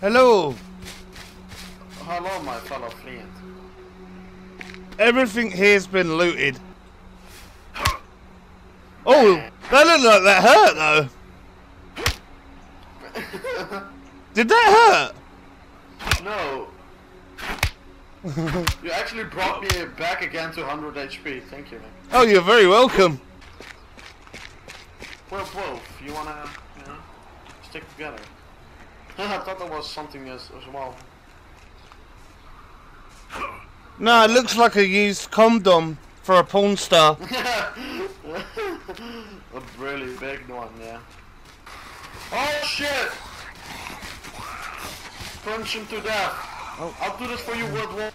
Hello. Hello, my fellow friend. Everything here's been looted. Oh, that looked like that hurt though. Did that hurt? No. you actually brought me back again to 100 HP. Thank you, man. Oh, you're very welcome. We're both. You wanna, you know, stick together. I thought there was something as, as well. No, it looks like a used condom for a porn star. a really big one, yeah. Oh shit! Punch him to death. Oh. I'll do this for you, Wildwolf.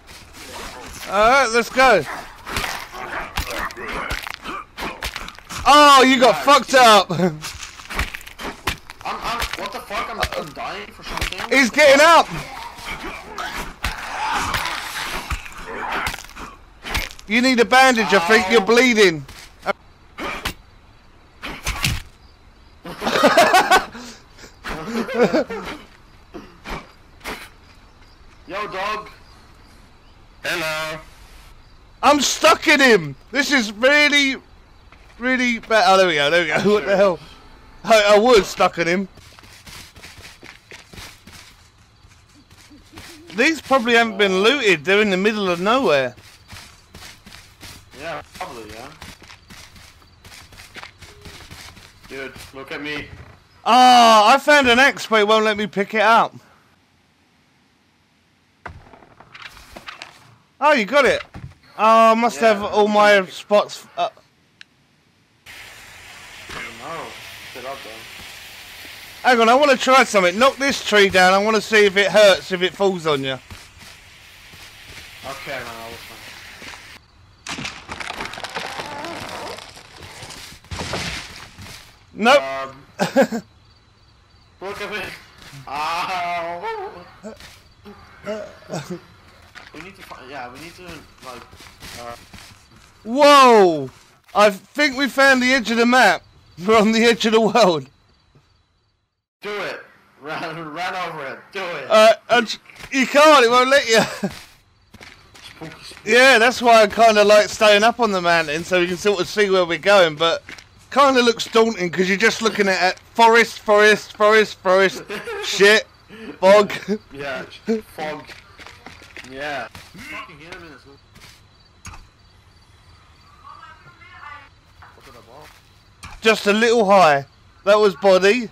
Alright, let's go. Oh, you got fucked up. I'm, I'm, what the fuck? I'm, I'm dying for something. He's getting up. You need a bandage, I think you're bleeding. Yo, dog. Hello. I'm stuck in him. This is really, really bad. Oh, there we go. There we go. What the hell? I, I was stuck in him. These probably haven't been looted. They're in the middle of nowhere. Yeah, probably, yeah. Dude, look at me. Ah, oh, I found an axe, but it won't let me pick it up. Oh, you got it. Oh, I must yeah, have all my spots. Up. No, sit up then. Hang on, I want to try something. Knock this tree down. I want to see if it hurts if it falls on you. Okay, man, I'll listen. Nope. Um, look at me. Ow. we need to find. Yeah, we need to like. Uh... Whoa! I think we found the edge of the map. We're on the edge of the world. Do it. Run, run over it. Do it. Uh, you can't. It won't let you. yeah, that's why I kind of like staying up on the mountain so we can sort of see where we're going. But kind of looks daunting because you're just looking at forest, forest, forest, forest, shit, fog. Yeah, fog. Yeah. Just a little high. That was body.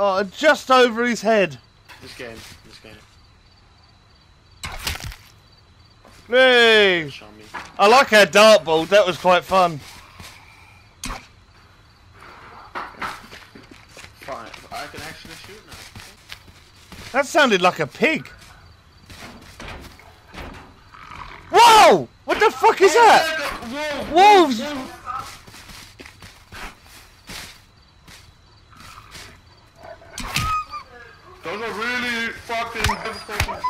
Oh, just over his head. This game. This game. Hey! I like our dartboard, that was quite fun. Fine, I can actually shoot now. That sounded like a pig. Whoa! What the fuck is that? Wolves! Those are really fucking difficult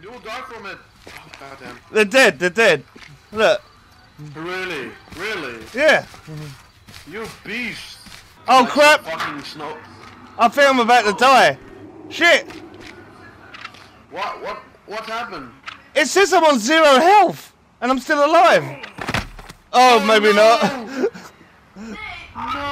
You'll die from it. Oh, goddamn. They're dead, they're dead. Look. Really? Really? Yeah. You beast. Oh like crap! Fucking snow. I think I'm about to die. Shit! What? What? What happened? It says I'm on zero health, and I'm still alive. Oh, oh maybe no. not. no.